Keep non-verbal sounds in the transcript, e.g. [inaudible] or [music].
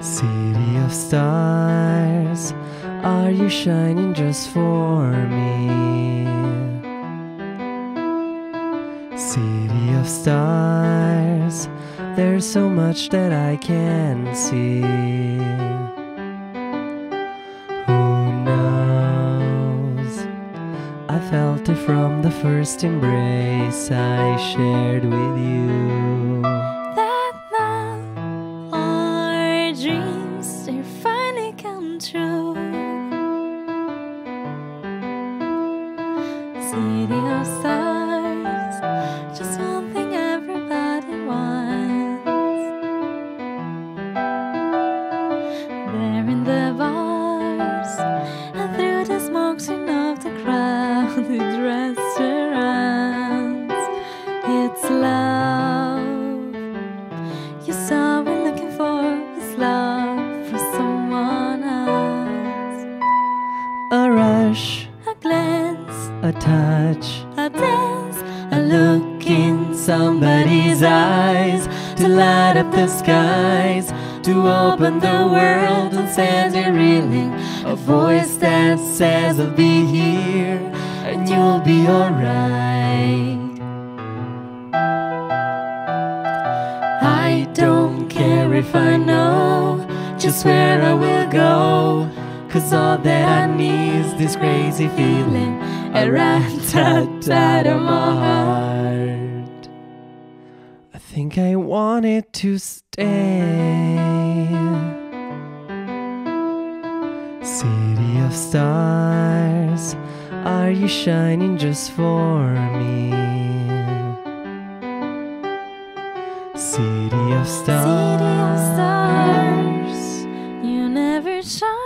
City of stars, are you shining just for me? City of stars, there's so much that I can see. Who knows? I felt it from the first embrace I shared with you. City of stars, just one thing everybody wants. There in the a touch, a dance, a look in somebody's eyes to light up the skies, to open the world and send a reeling. A voice that says, I'll be here and you'll be alright. I don't care if I know just where I will go. Cause all that I need is this crazy feeling around [laughs] out of my heart. I think I want it to stay. City of stars, are you shining just for me? City of stars, city of stars. stars.